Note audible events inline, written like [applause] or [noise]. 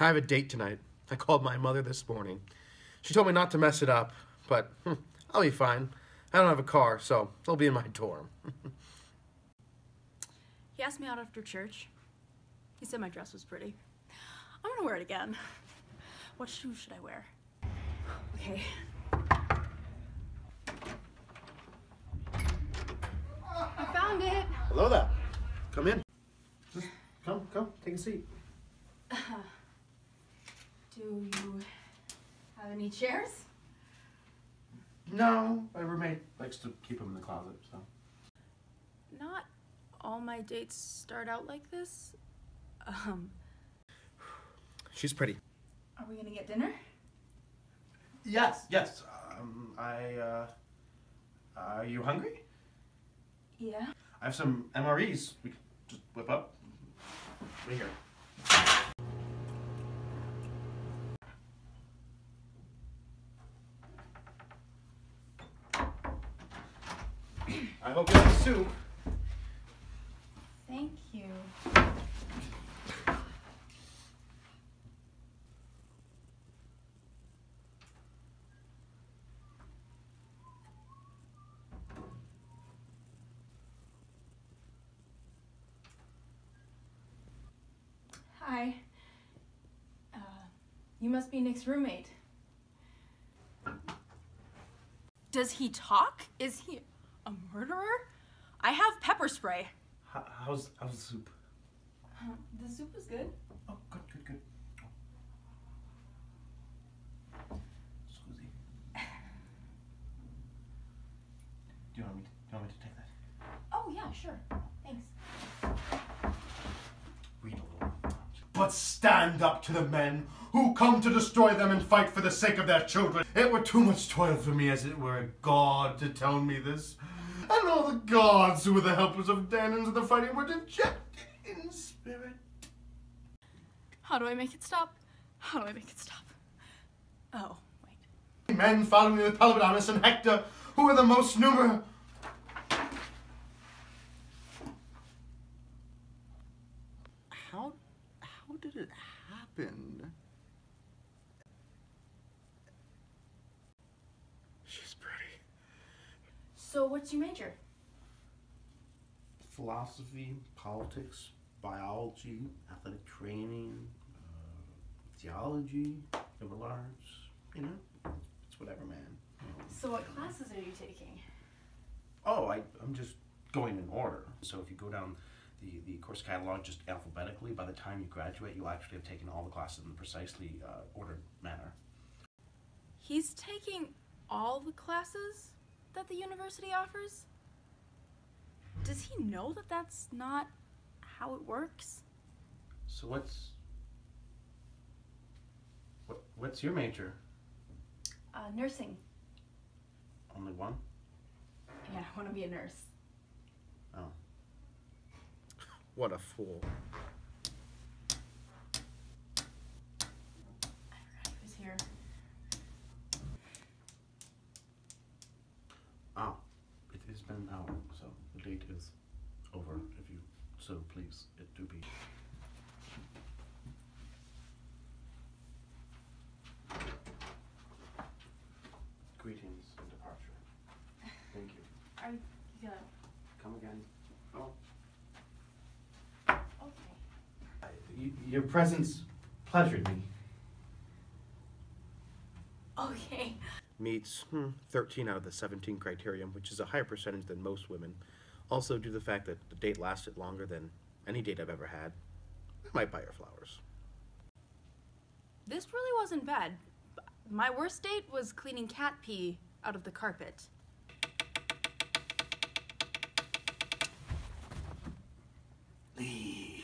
I have a date tonight. I called my mother this morning. She told me not to mess it up, but hmm, I'll be fine. I don't have a car, so I'll be in my dorm. [laughs] he asked me out after church. He said my dress was pretty. I'm gonna wear it again. What shoes should I wear? Okay. I found it. Hello there. Come in. Just come, come, take a seat. [laughs] Do you have any chairs? No, my roommate likes to keep them in the closet, so. Not all my dates start out like this. Um, She's pretty. are we gonna get dinner? Yes, yes. Um, I, uh, are you hungry? Yeah. I have some MREs. We can just whip up. Right here. I hope you like the soup. Thank you. Hi. Uh, you must be Nick's roommate. Does he talk? Is he a murderer? I have pepper spray. How, how's how's the soup? Uh, the soup is good. Oh, good, good, good. Scusi. Do you want me? To, do you want me to take that? Oh yeah, sure. Thanks. Read a little. But stand up to the men who come to destroy them and fight for the sake of their children. It were too much toil for me as it were a god to tell me this. And all the gods who were the helpers of Danaans in the fighting were dejected in spirit. How do I make it stop? How do I make it stop? Oh, wait. Men following with Peloponnemus and Hector, who were the most numerous. How, how did it happen? She's pretty. So what's your major? philosophy, politics, biology, athletic training, uh, theology, liberal arts, you know, it's whatever, man. So what classes are you taking? Oh, I, I'm just going in order. So if you go down the, the course catalog just alphabetically, by the time you graduate, you'll actually have taken all the classes in the precisely uh, ordered manner. He's taking all the classes that the university offers? Does he know that that's not how it works? So what's what, what's your major? Uh, nursing. Only one? Yeah, I want to be a nurse. Oh. What a fool. I forgot he was here. Ah, it has been an hour, so the date is over, if you so please it to be. Greetings and departure. Thank you. Are you gonna? Come again. Oh. Okay. Y- your presence pleasured me. Okay. Meets hmm, 13 out of the 17 criterion, which is a higher percentage than most women. Also, due to the fact that the date lasted longer than any date I've ever had, I might buy her flowers. This really wasn't bad. My worst date was cleaning cat pee out of the carpet. Leave.